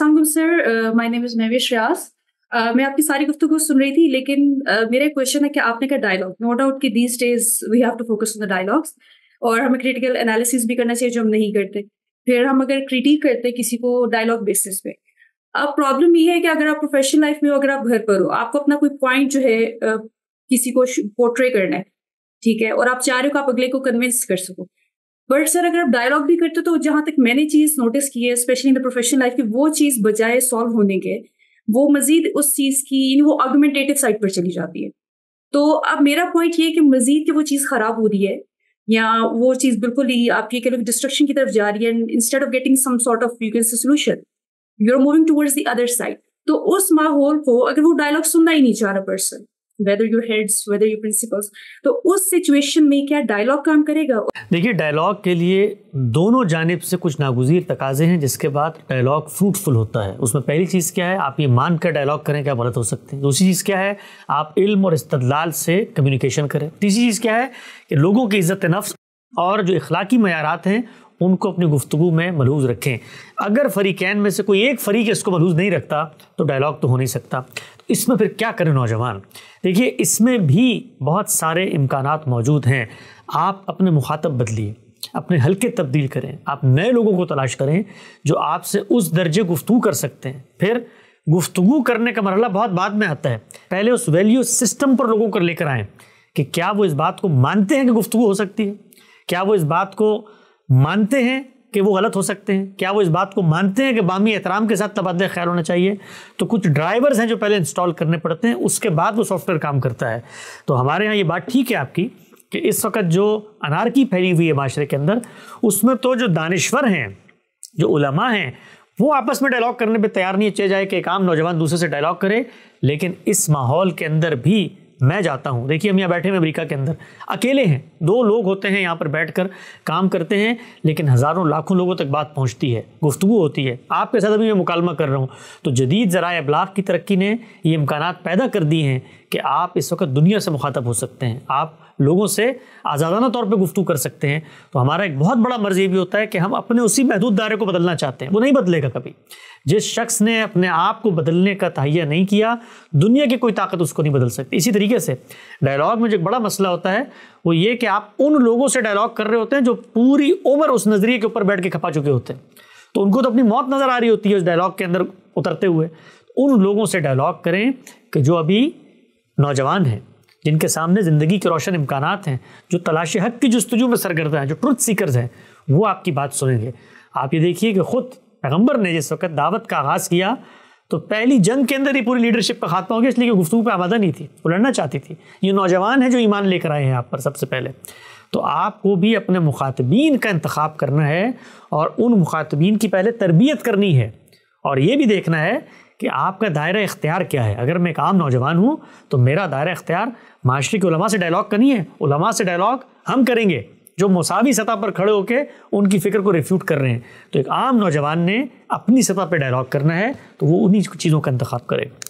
Aslam sir my name is Mahvesh Riyaz मैं आपकी सारी गुफ्तु सुन रही थी लेकिन uh, मेरा क्वेश्चन है कि आपने कहा डायलॉग नो डाउट कि these days we have to focus on the dialogues और हमें क्रिटिकल एनालिसिस भी करना चाहिए जो हम नहीं करते. फिर हम अगर क्रिटिक करते किसी को डायलॉग बेसिस पे. अब प्रॉब्लम ये है कि अगर आप प्रोफेशनल लाइफ में हो अगर आप घर पर हो आपको अपना कोई पॉइंट जो है किसी को पोर्ट्रे करना है ठीक है? और आप चाह रहे हो आप अगले को कन्विंस कर सको. बट सर अगर आप डायलॉग भी करते हो तो जहाँ तक मैंने चीज़ नोटिस की है specially in the professional life की, वो चीज़ बजाय सॉल्व होने के, वो मजीद उस चीज़ की वो आर्गुमेंटेटिव साइड पर चली जाती है। तो अब मेरा पॉइंट ये कि मजीद की वो चीज़ खराब हो रही है, या वो चीज़ बिल्कुल ही आप ये कह लो डिस्ट्रक्शन की तरफ़ जा रही है instead of getting some sort of you can solution you are moving towards the other side तो उस माहौल को अगर वो डायलॉग सुनना ही नहीं चाह रहा person whether your heads whether your principles तो उस सिचुएशन में क्या डायलॉग काम करेगा? देखिए डायलॉग के लिए दोनों जानब से कुछ नागुजीर तकाजे हैं, जिसके बाद डायलॉग फ्रूटफुल होता है। उसमें पहली चीज़ क्या है? आप ये मान कर डायलॉग करें क्या गलत हो सकते हैं। दूसरी चीज़ क्या है? आप इल्म और इस्तदलाल से कम्युनिकेशन करें। तीसरी चीज़ क्या है? कि लोगों की इज़्ज़त नफ्स और जो इखलाकी मैारात हैं उनको अपनी गुफ्तु में मलूज़ रखें। अगर फ़रीकैन में से कोई एक फ़रीक इसको मलूज़ नहीं रखता तो डायलॉग तो हो नहीं सकता। तो इसमें फिर क्या करें नौजवान? देखिए, इसमें भी बहुत सारे इम्कान मौजूद हैं। आप अपने मुखातब बदलिए, अपने हल्के तब्दील करें, आप नए लोगों को तलाश करें जो आपसे उस दर्जे गुफ्तु कर सकते हैं। फिर गुफ्तु करने का मरला बहुत बाद में आता है। पहले उस वैल्यू सिस्टम पर लोगों को लेकर आएँ कि क्या वो इस बात को मानते हैं कि गुफ्तु हो सकती है? क्या वो इस बात को मानते हैं कि वो गलत हो सकते हैं। क्या वो इस बात को मानते हैं कि बामी एहतराम के साथ तबादला ख्याल होना चाहिए? तो कुछ ड्राइवर्स हैं जो पहले इंस्टॉल करने पड़ते हैं, उसके बाद वो सॉफ्टवेयर काम करता है। तो हमारे यहाँ ये बात ठीक है आपकी कि इस वक्त जो अनारकी फैली हुई है माशरे के अंदर, उसमें तो जो दानश्वर हैं, जो उलमा हैं, वो आपस में डायलॉग करने पर तैयार नहीं चाहिए जाए कि एक आम नौजवान दूसरे से डायलॉग करे, लेकिन इस माहौल के अंदर भी मैं जाता हूँ। देखिए, हम यहाँ बैठे हैं अमेरिका के अंदर। अकेले हैं। दो लोग होते हैं यहाँ पर बैठ कर काम करते हैं, लेकिन हज़ारों, लाखों लोगों तक बात पहुँचती है गुफ्तु होती है। आपके साथ अभी मैं मुकालमा कर रहा हूँ। तो जदीद ज़रा अबलाग की तरक्की ने ये इम्कान पैदा कर दिए हैं कि आप इस वक्त दुनिया से मुखातब हो सकते हैं। आप लोगों से आज़ादाना तौर पर गुफ्तु कर सकते हैं। तो हमारा एक बहुत बड़ा मर्ज़ ये भी होता है कि हम अपने उसी महदूद दायरे को बदलना चाहते हैं। वो नहीं बदलेगा कभी। जिस शख्स ने अपने आप को बदलने का तहिया नहीं किया, दुनिया की कोई ताकत उसको नहीं बदल सकती। इसी तरीके से। डायलॉग में जो बड़ा मसला होता है, वो ये कि आप उन लोगों से डायलॉग कर रहे होते हैं जो पूरी उम्र उस नज़रिए के ऊपर बैठ के खपा चुके होते हैं। तो उनको तो अपनी मौत नज़र आ रही होती है उस डायलॉग के अंदर उतरते हुए। उन लोगों से डायलॉग करें कि जो अभी नौजवान हैं, जिनके सामने ज़िंदगी के रोशन इम्कान हैं, जो तलाश हक की जस्तजू में सरगर्दा हैं, जो ट्रुथ सीकर्स हैं, वो आपकी बात सुनेंगे। आप ये देखिए कि ख़ुद पैगंबर ने जिस वक्त दावत का आगाज़ किया तो पहली जंग के अंदर ही पूरी लीडरशिप का खात्मा हो गया इसलिए कि गुफ्तु पर आमादा नहीं थी, वो लड़ना चाहती थी। ये नौजवान है जो ईमान लेकर आए हैं आप पर सबसे पहले। तो आपको भी अपने मुखातबीन का इंतखब करना है और उन मुखातबीन की पहले तरबियत करनी है। और ये भी देखना है कि आपका दायरा इख्तियार क्या है। अगर मैं एक आम नौजवान हूँ तो मेरा दायरा इख्तियार माशरे के उलमा से डायलॉग करनी है। उलमा से डायलॉग हम करेंगे। जो मसावी सतह पर खड़े होकर उनकी फ़िक्र को रिफ्यूट कर रहे हैं। तो एक आम नौजवान ने अपनी सतह पर डायलॉग करना है तो वो उन्हीं चीज़ों का इंतखब करेगा।